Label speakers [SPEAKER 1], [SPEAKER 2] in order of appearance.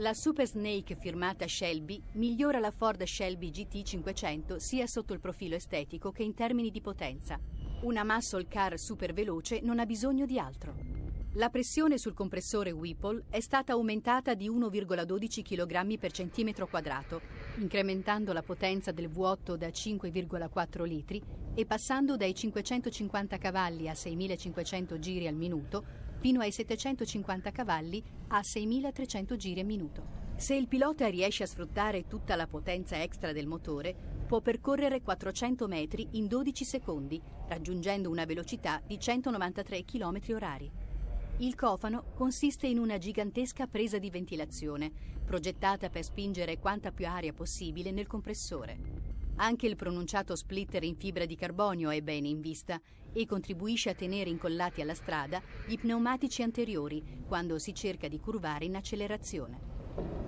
[SPEAKER 1] La Super Snake firmata Shelby migliora la Ford Shelby GT 500 sia sotto il profilo estetico che in termini di potenza. Una muscle car super veloce non ha bisogno di altro. La pressione sul compressore Whipple è stata aumentata di 1,12 kg per centimetro quadrato, incrementando la potenza del V8 da 5,4 litri e passando dai 550 cavalli a 6500 giri al minuto fino ai 750 cavalli a 6300 giri a minuto. Se il pilota riesce a sfruttare tutta la potenza extra del motore, può percorrere 400 metri in 12 secondi, raggiungendo una velocità di 193 km orari. Il cofano consiste in una gigantesca presa di ventilazione, progettata per spingere quanta più aria possibile nel compressore. Anche il pronunciato splitter in fibra di carbonio è bene in vista e contribuisce a tenere incollati alla strada gli pneumatici anteriori quando si cerca di curvare in accelerazione.